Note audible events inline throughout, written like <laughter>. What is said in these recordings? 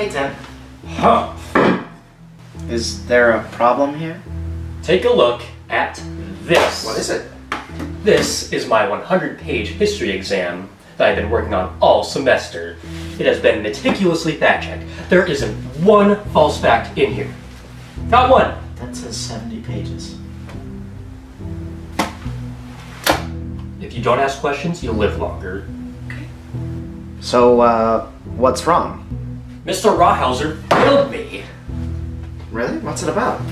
Hey, Tim. Huh. Is there a problem here? Take a look at this. What is it? This is my 100 page history exam that I've been working on all semester. It has been meticulously fact checked. There isn't one false fact in here. Not one. That says 70 pages. If you don't ask questions, you'll live longer. Okay. So, uh, what's wrong? Mr. Rawhauser killed me. Really? What's it about?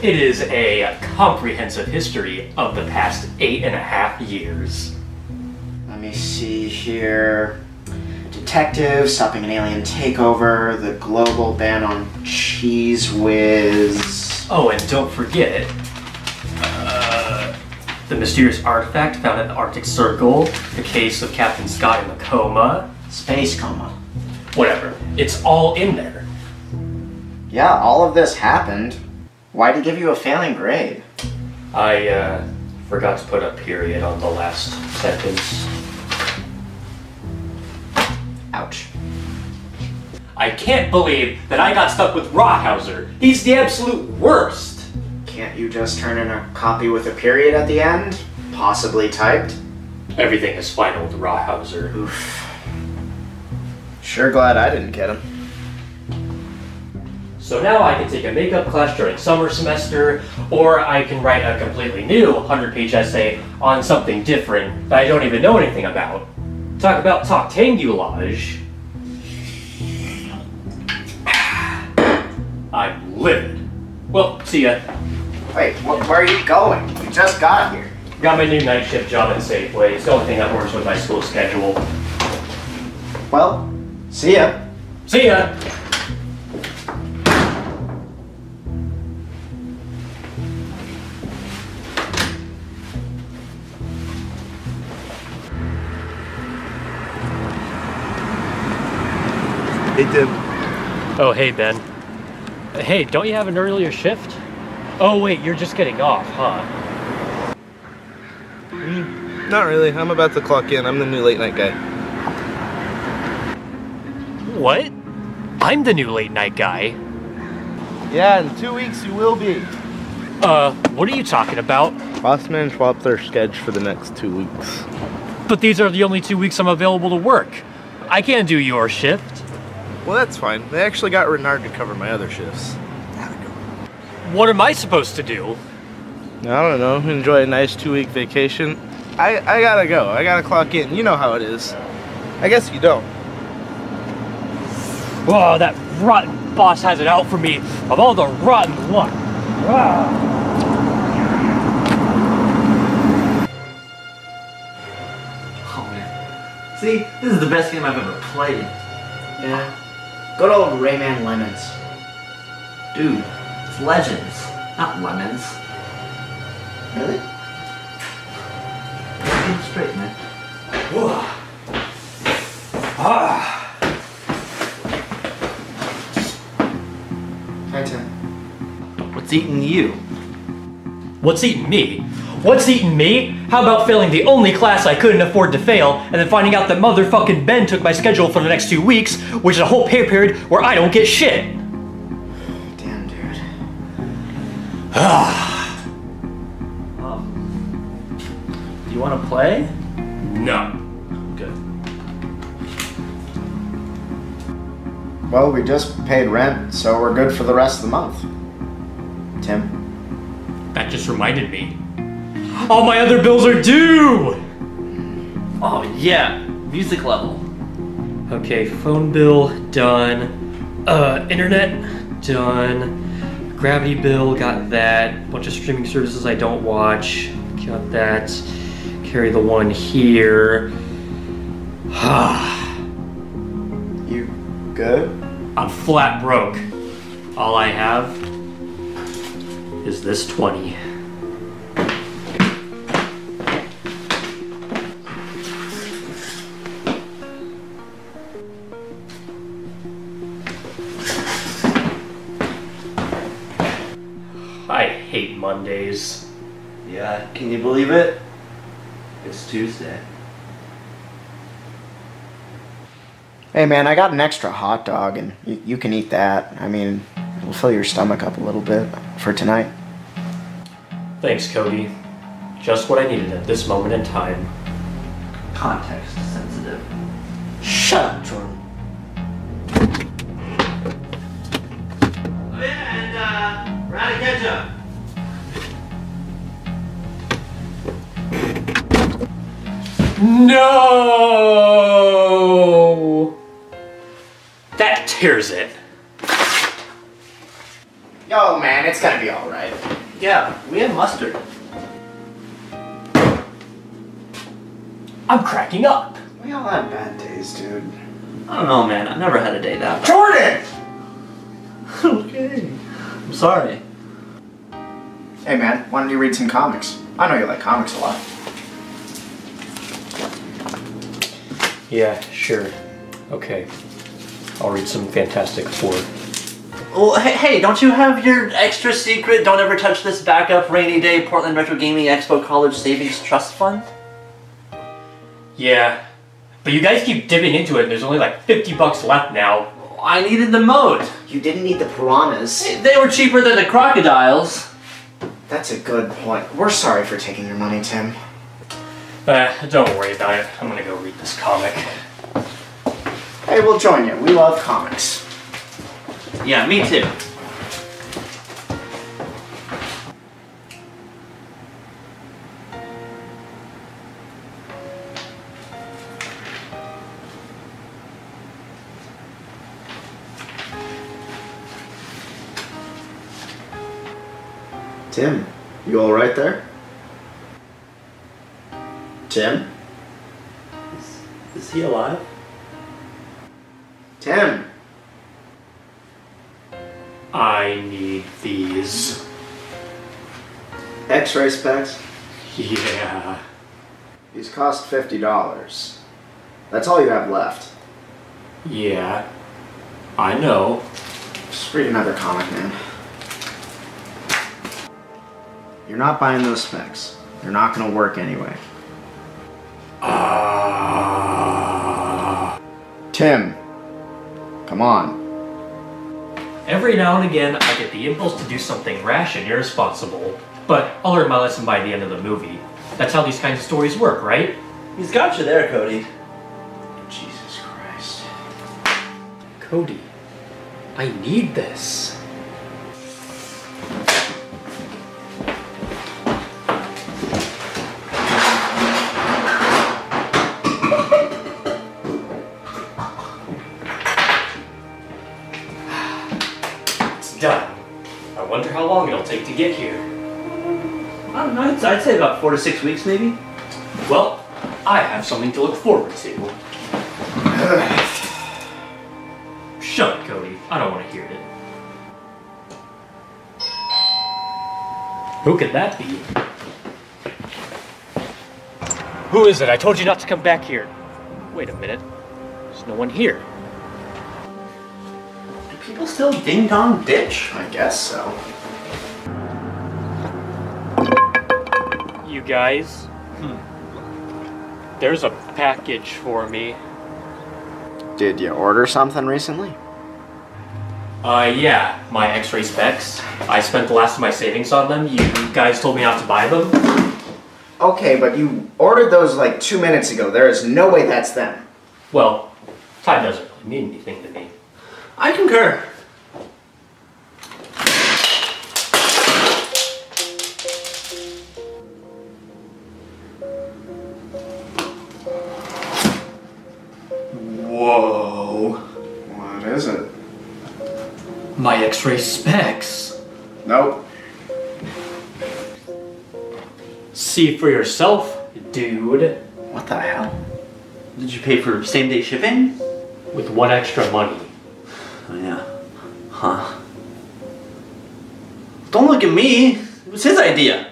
It is a comprehensive history of the past eight and a half years. Let me see here. Detective, stopping an alien takeover, the global ban on cheese whiz. Oh, and don't forget uh, the mysterious artifact found at the Arctic Circle, the case of Captain Scott in the coma, Space coma. Whatever. It's all in there. Yeah, all of this happened. Why'd he give you a failing grade? I uh, forgot to put a period on the last sentence. Ouch. I can't believe that I got stuck with Rawhauser. He's the absolute worst. Can't you just turn in a copy with a period at the end? Possibly typed? Everything is fine with Rawhauser. Oof. Sure glad I didn't get him. So now I can take a makeup class during summer semester, or I can write a completely new 100 page essay on something different that I don't even know anything about. Talk about talktangulage. I'm livid. Well, see ya. Wait, wh- where are you going? You just got here. Got my new night shift job at Safeway. It's the only thing that works with my school schedule. Well, see ya. See ya! Hey, Tim. Oh, hey, Ben. Hey, don't you have an earlier shift? Oh, wait, you're just getting off, huh? Not really. I'm about to clock in. I'm the new late night guy. What? I'm the new late night guy. Yeah, in two weeks you will be. Uh, what are you talking about? Boss man swapped their schedule for the next two weeks. But these are the only two weeks I'm available to work. I can't do your shift. Well, that's fine. They actually got Renard to cover my other shifts. That would go. What am I supposed to do? I don't know. Enjoy a nice two week vacation. I, I gotta go. I gotta clock in. You know how it is. I guess you don't. Oh, that rotten boss has it out for me of all the rotten luck. Ah. Oh man. See, this is the best game I've ever played. Yeah. Good old Rayman Lemons. Dude, it's Legends, not Lemons. Really? Straight, man. Hi, What's eating you? What's eating me? What's eating me? How about failing the only class I couldn't afford to fail, and then finding out that motherfucking Ben took my schedule for the next two weeks, which is a whole pay period where I don't get shit. Damn, dude. Um, do you want to play? No. Good. Well, we just paid rent, so we're good for the rest of the month. Tim? That just reminded me. All my other bills are due! Oh yeah, music level. Okay, phone bill done. Uh, internet done. Gravity bill got that. Bunch of streaming services I don't watch. Got that. Carry the one here. <sighs> You good? I'm flat broke. All I have is this 20. I hate Mondays. Yeah, can you believe it? It's Tuesday. Hey man, I got an extra hot dog and you, you can eat that. I mean, it'll fill your stomach up a little bit for tonight. Thanks, Cody. Just what I needed at this moment in time. Context sensitive. Shut up, Jordan. Oh yeah, and uh, we're out of ketchup. No! That tears it. Yo man, it's gonna be alright. Yeah, we have mustard. I'm cracking up. We all have bad days, dude. I don't know, man. I've never had a day that bad. Jordan! <laughs> okay. I'm sorry. Hey man, why don't you read some comics? I know you like comics a lot. Yeah, sure. Okay. I'll read some Fantastic Four. Well, hey, hey, don't you have your extra secret, don't ever touch this backup rainy day Portland Retro Gaming Expo College Savings Trust Fund? Yeah. But you guys keep dipping into it and there's only like 50 bucks left now. I needed the mode. You didn't need the piranhas. They were cheaper than the crocodiles. That's a good point. We're sorry for taking your money, Tim. Uh, don't worry about it. I'm gonna go read this comic. Hey, we'll join you. We love comics. Yeah, me too. Tim, you all right there? Tim? Is, is he alive? Tim! I need these. X-ray specs? Yeah. These cost fifty dollars. That's all you have left. Yeah. I know. Just read another comic, man. You're not buying those specs. They're not gonna work anyway. Ah. Tim, come on. Every now and again, I get the impulse to do something rash and irresponsible, but I'll learn my lesson by the end of the movie. That's how these kinds of stories work, right? He's got you there, Cody. Jesus Christ. Cody, I need this. To get here. I don't know, I'd, say about four to six weeks, maybe. Well, I have something to look forward to. <sighs> Shut it, Cody. I don't want to hear it. Who could that be? Who is it? I told you not to come back here. Wait a minute. There's no one here. Do people still ding dong ditch? I guess so. You guys? There's a package for me. Did you order something recently? Uh, yeah, my x-ray specs. I spent the last of my savings on them. You guys told me not to buy them. Okay, but you ordered those like two minutes ago. There is no way that's them. Well, time doesn't really mean anything to me. I concur. My x-ray specs. Nope. See for yourself, dude. What the hell? Did you pay for same day shipping? With one extra money. Oh, yeah. Huh. Don't look at me. It was his idea.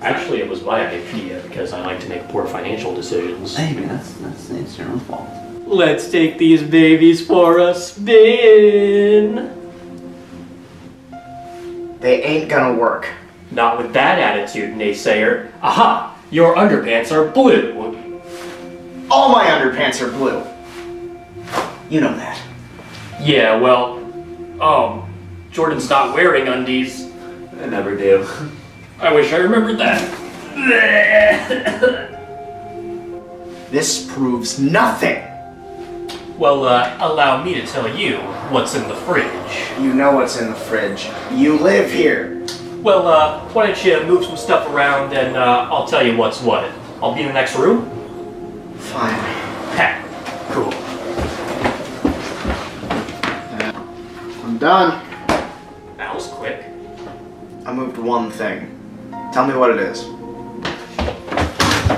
Actually, it was my idea because I like to make poor financial decisions. Hey, man, that's, that's, that's your own fault. Let's take these babies for a spin. They ain't gonna work. Not with that attitude, naysayer. Aha! Your underpants are blue. All my underpants are blue. You know that. Yeah, well, um, Jordan stopped wearing undies. I never do. I wish I remembered that. This proves nothing. Well, uh, allow me to tell you what's in the fridge. You know what's in the fridge. You live here. Well, uh, why don't you move some stuff around and uh, I'll tell you what's what. I'll be in the next room. Fine. Ha, cool. I'm done. That was quick. I moved one thing. Tell me what it is.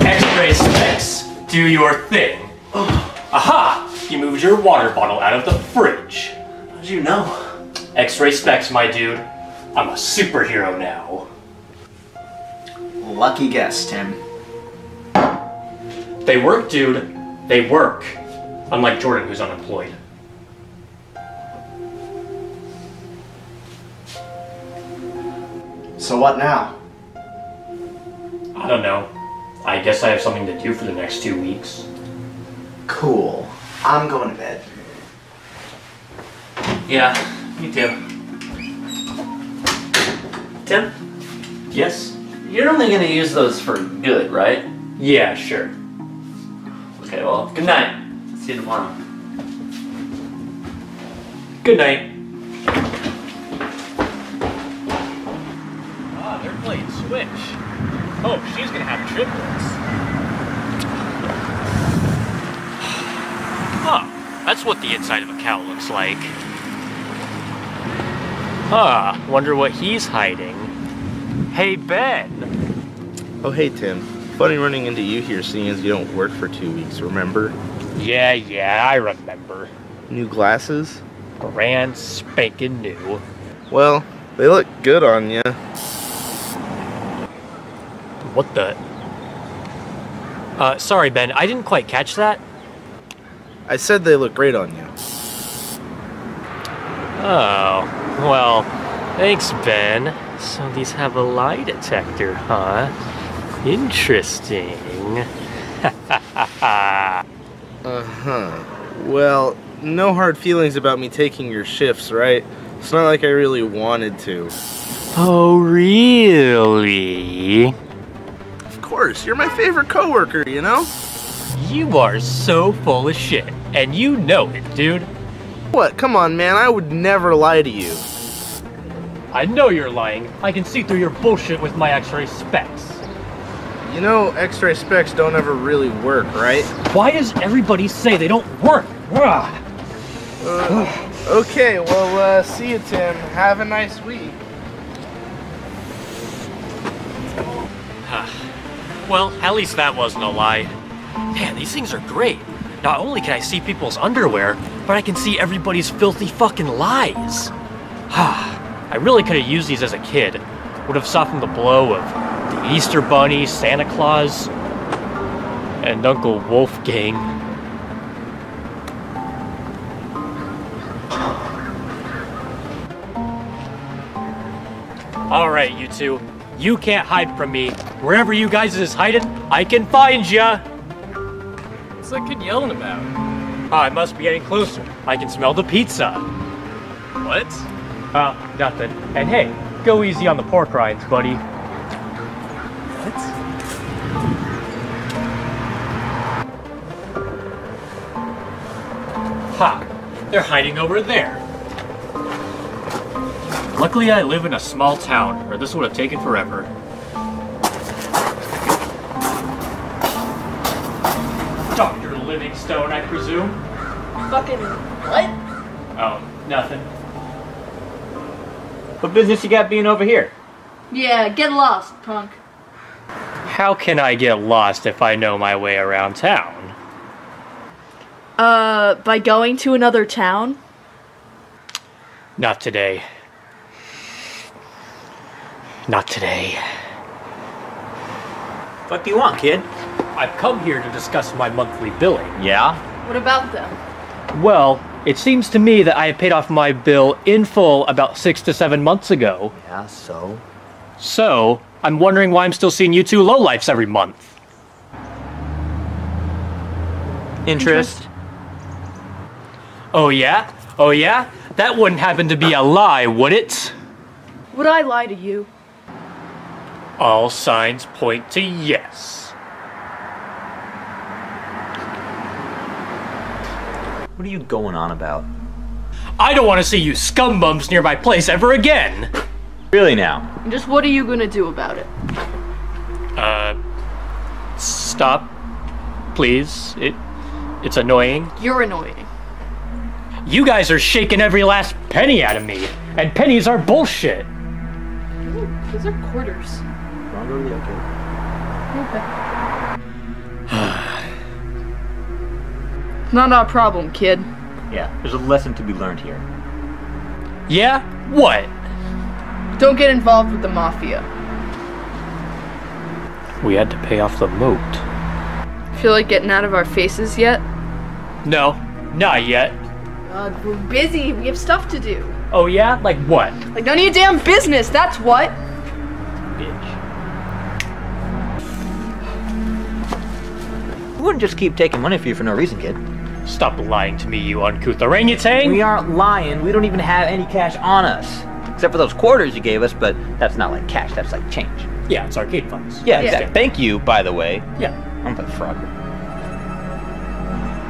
X-ray specs, do your thing. Aha! You moved your water bottle out of the fridge. How'd you know? X-ray specs, my dude. I'm a superhero now. Lucky guess, Tim. They work, dude. They work. Unlike Jordan, who's unemployed. So what now? I don't know. I guess I have something to do for the next two weeks. Cool. I'm going to bed. Yeah, me too. Tim, Yes? you're only gonna use those for good, right? Yeah, sure. Okay, well, good night. See you tomorrow. Good night. Ah, they're playing Switch. Oh, she's gonna have triplets. Huh, that's what the inside of a cow looks like. Huh, wonder what he's hiding. Hey, Ben! Oh, hey, Tim. Funny running into you here, seeing as you don't work for two weeks, remember? Yeah, yeah, I remember. New glasses? Brand spanking new. Well, they look good on you. What the? Uh, sorry, Ben, I didn't quite catch that. I said they look great on you. Oh, well, thanks, Ben. So these have a lie detector, huh? Interesting. <laughs> Uh-huh. Well, no hard feelings about me taking your shifts, right? It's not like I really wanted to. oh, really? Of course, you're my favorite coworker, you know? You are so full of shit, and you know it, dude. What? Come on, man. I would never lie to you. I know you're lying. I can see through your bullshit with my x-ray specs. You know, X-ray specs don't ever really work, right? Why does everybody say they don't work? Uh, okay, well, uh, see you, Tim. Have a nice week. <sighs> Well, at least that wasn't a lie. Man, these things are great. Not only can I see people's underwear, but I can see everybody's filthy fucking lies. <sighs> I really could have used these as a kid. Would have softened the blow of the Easter Bunny, Santa Claus, and Uncle Wolfgang. Alright, you two. You can't hide from me. Wherever you guys is hiding, I can find ya! What's that kid yelling about? I must be getting closer. I can smell the pizza. What? Uh, nothing. And hey, go easy on the pork rinds, buddy. What? Ha! They're hiding over there. Luckily, I live in a small town, or this would have taken forever. Dr. Livingstone, I presume? Fucking what? Oh, nothing. What business you got being over here? Yeah, get lost, punk. How can I get lost if I know my way around town? Uh, by going to another town? Not today. Not today. What do you want, kid? I've come here to discuss my monthly billing. Yeah? What about them? Well, it seems to me that I have paid off my bill in full about six to seven months ago. Yeah, so? So, I'm wondering why I'm still seeing you two lowlifes every month. Interest? Oh, yeah? Oh, yeah? That wouldn't happen to be a lie, would it? Would I lie to you? All signs point to yes. What are you going on about? I don't want to see you scumbums near my place ever again. Really now? Just what are you gonna do about it? Uh, stop, please. It, it's annoying. You're annoying. You guys are shaking every last penny out of me, and pennies are bullshit. Those are quarters. Wanna go to the arcade? Not our problem, kid. Yeah, there's a lesson to be learned here. Yeah? What? Don't get involved with the mafia. We had to pay off the moat. Feel like getting out of our faces yet? No, not yet. God, we're busy. We have stuff to do. Oh yeah? Like what? Like none of your damn business. That's what. Bitch. We wouldn't just keep taking money from you for no reason, kid. Stop lying to me, you uncouth orangutan! We aren't lying. We don't even have any cash on us. Except for those quarters you gave us, but that's not like cash, that's like change. Yeah, it's arcade funds. Yeah, Yeah. exactly. Thank you, by the way. Yeah. I'm the fraud.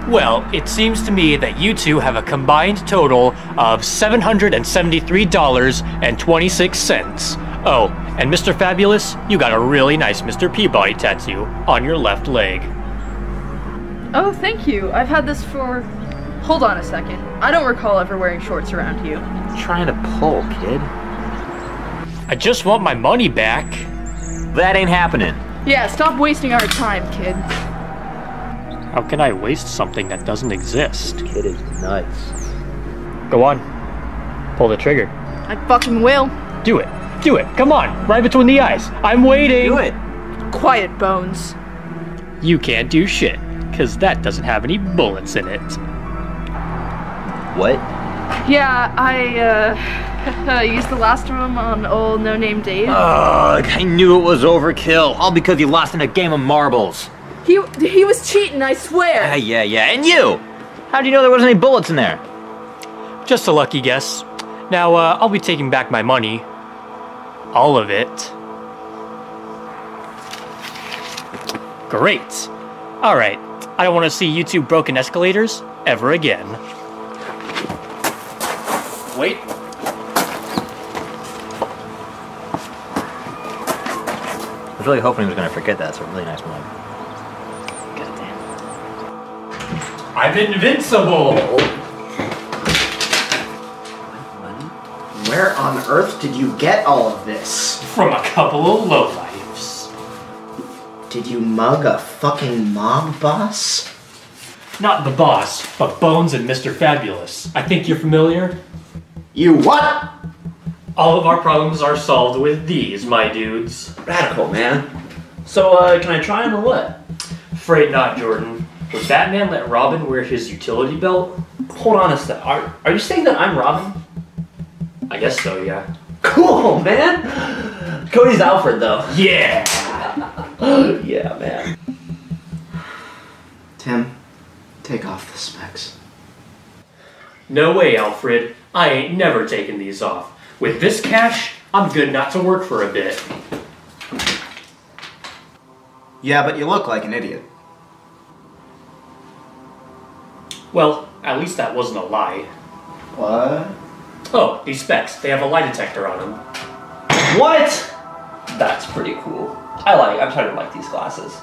Well, it seems to me that you two have a combined total of $773.26. Oh, and Mr. Fabulous, you got a really nice Mr. Peabody tattoo on your left leg. Oh, thank you. I've had this for. Hold on a second. I don't recall ever wearing shorts around you. Trying to pull, kid. I just want my money back. That ain't happening. Yeah, stop wasting our time, kid. How can I waste something that doesn't exist? Kid is nuts. Go on. Pull the trigger. I fucking will. Do it. Do it. Come on. Right between the eyes. I'm waiting. Do it. Quiet, Bones. You can't do shit, because that doesn't have any bullets in it. What? Yeah, I, uh, <laughs> used the last room on old No Name Dave. Ugh, I knew it was overkill. All because you lost in a game of marbles. he, he was cheating, I swear. Yeah, yeah, yeah. And you? How do you know there wasn't any bullets in there? Just a lucky guess. Now, uh, I'll be taking back my money. All of it. Great. Alright, I don't want to see you two broken escalators ever again. Wait. I was really hoping he was gonna forget that. It's a really nice mug. I'm invincible! Where on earth did you get all of this? From a couple of lowlifes. Did you mug a fucking mob boss? Not the boss, but Bones and Mr. Fabulous. I think you're familiar? You what? All of our problems are solved with these, my dudes. Radical, man. So, uh, can I try him or what? Afraid not, Jordan. Would Batman let Robin wear his utility belt? Hold on a sec. Are, are you saying that I'm Robin? I guess so, yeah. Cool, man. Cody's Alfred, though. Yeah! <gasps> yeah, man. Tim, take off the specs. No way, Alfred. I ain't never taking these off. With this cash, I'm good not to work for a bit. Yeah, but you look like an idiot. Well, at least that wasn't a lie. What? Oh, these specs. They have a lie detector on them. What? That's pretty cool. I like. I'm starting to like these glasses.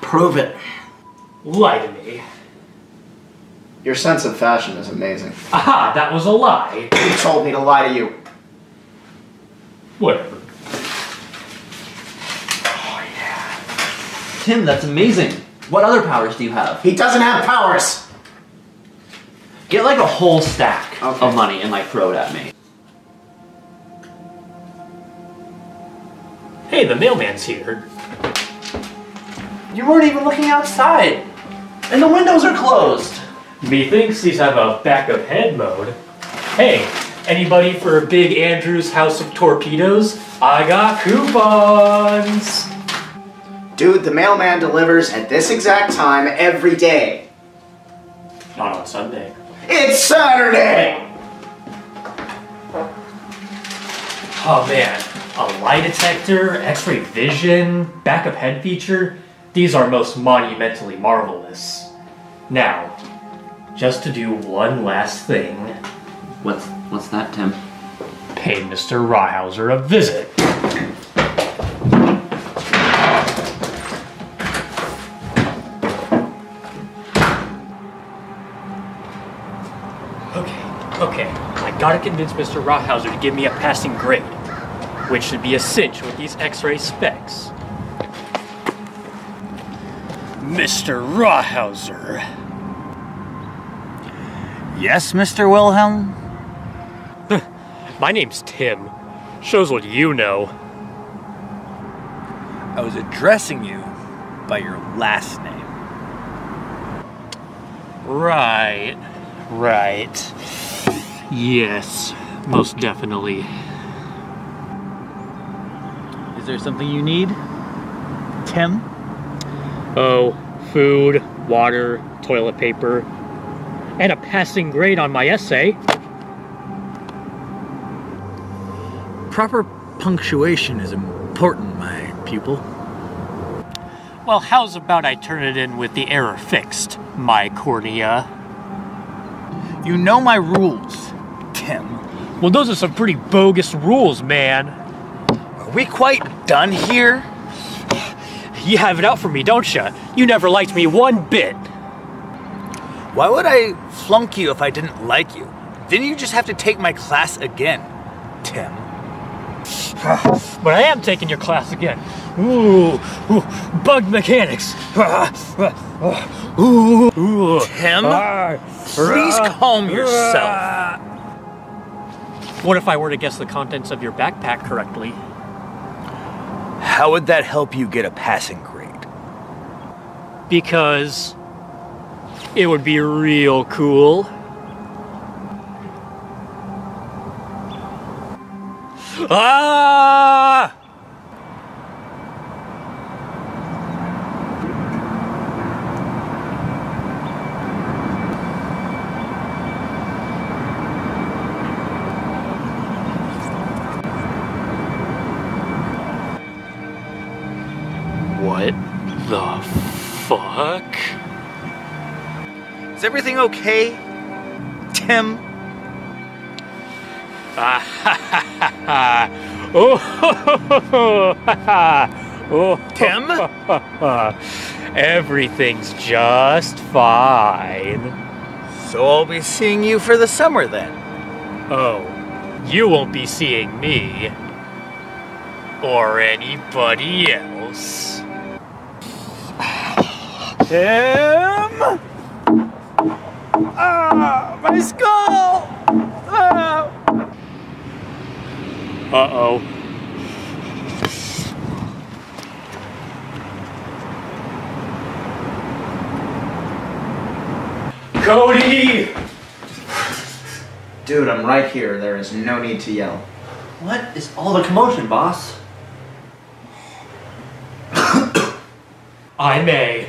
Prove it. Lie to me. Your sense of fashion is amazing. Aha, that was a lie. You told me to lie to you. Whatever. Oh, yeah. Tim, that's amazing. What other powers do you have? He doesn't have powers! Get like a whole stack Okay. of money and like throw it at me. Hey, the mailman's here. You weren't even looking outside, and the windows are closed. Methinks these have a backup head mode. Hey, anybody for a Big Andrew's House of Torpedoes? I got coupons! Dude, the mailman delivers at this exact time every day. Not on Sunday. It's Saturday! Oh man, a lie detector, x-ray vision, backup head feature, these are most monumentally marvelous. Now, just to do one last thing, What's what's that, Tim? pay Mr. Rawhauser a visit. Okay, okay. I gotta convince Mr. Rawhauser to give me a passing grade, which should be a cinch with these X-ray specs. Mr. Rawhauser. Yes, Mr. Wilhelm? <laughs> My name's Tim. Shows what you know. I was addressing you by your last name. Right. Right. Yes, most definitely. Is there something you need? Tim? Oh, food, water, toilet paper, and a passing grade on my essay. Proper punctuation is important, my pupil. Well, how's about I turn it in with the error fixed, my cornea? You know my rules, Tim. Well, those are some pretty bogus rules, man. Are we quite done here? You have it out for me, don't you? You never liked me one bit. Why would I flunk you if I didn't like you? Then you just have to take my class again, Tim. <sighs> But I am taking your class again. Ooh, ooh bug mechanics. Ooh, <sighs> ooh. Tim, Ah, please calm yourself. What if I were to guess the contents of your backpack correctly? How would that help you get a passing grade? Because it would be real cool. Ah! What the fuck? Is everything okay, Tim? Ah, ha, ha, ha, ha. Oh, ho, ho, ho, ha, ha. oh, Tim? ha, ha. Everything's just fine. So I'll be seeing you for the summer then. Oh, you won't be seeing me. Or anybody else. Tim? Ah, my skull! Ah. Uh oh. Cody! Dude, I'm right here. There is no need to yell. What is all the commotion, boss? I may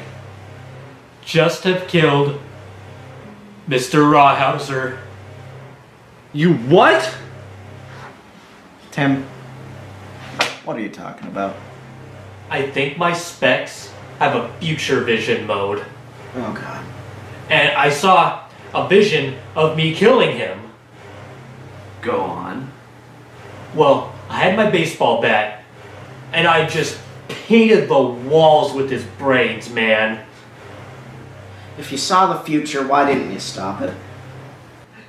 just have killed Mr. Rawhauser. You what? Tim, what are you talking about? I think my specs have a future vision mode. Oh god. And I saw a vision of me killing him. Go on. Well, I had my baseball bat, and I just painted the walls with his brains, man. If you saw the future, why didn't you stop it?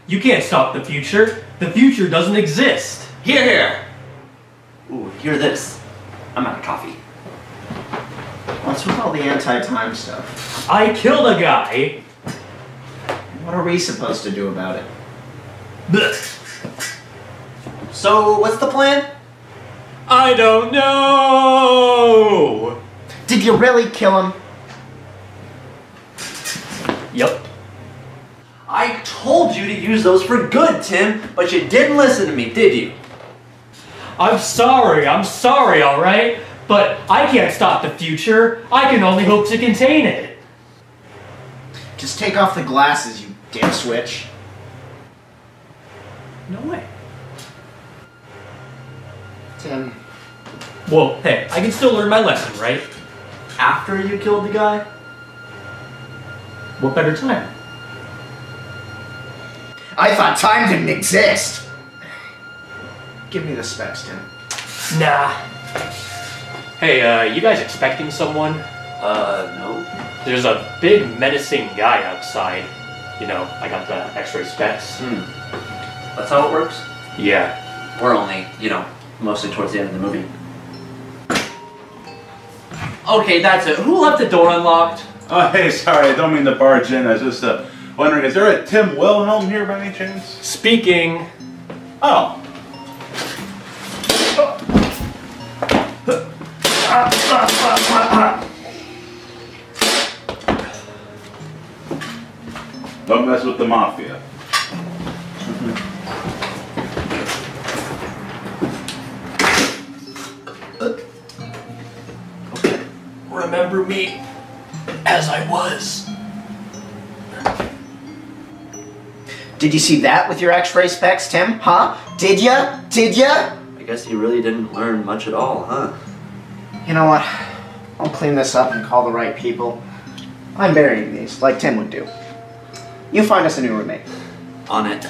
You can't stop the future. The future doesn't exist. Here, here. Ooh, hear this. I'm out of coffee. What's with all the anti-time stuff? I killed a guy. What are we supposed to do about it? Blech. So, what's the plan? I don't know. Did you really kill him? Yep. I told you to use those for good, Tim, but you didn't listen to me, did you? I'm sorry. I'm sorry. All right. But I can't stop the future. I can only hope to contain it. Just take off the glasses, you Damn switch. No way. Tim. Well, hey, I can still learn my lesson, right? After you killed the guy? What better time? I thought time didn't exist. Give me the specs, Tim. Nah. Hey, uh, you guys expecting someone? Uh, no. There's a big menacing guy outside. You know, I got the X-ray specs. Hmm. That's how it works? Yeah. We're only, you know, mostly towards the end of the movie. Okay, that's it. Who left the door unlocked? Oh, hey, sorry, I don't mean to barge in. I was just uh, wondering, is there a Tim Wilhelm here by any chance? Speaking. Oh. Don't mess with the mafia. Remember me as I was. Did you see that with your X-ray specs, Tim? Huh? Did ya? Did ya? I guess you really didn't learn much at all, huh? You know what? I'll clean this up and call the right people. I'm burying these, like Tim would do. You find us a new roommate. On it.